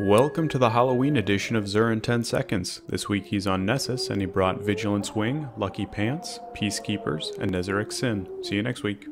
Welcome to the Halloween edition of Xur in 10 Seconds. This week he's on Nessus and he brought Vigilance Wing, Lucky Pants, Peacekeepers, and Nezarec Sin. See you next week.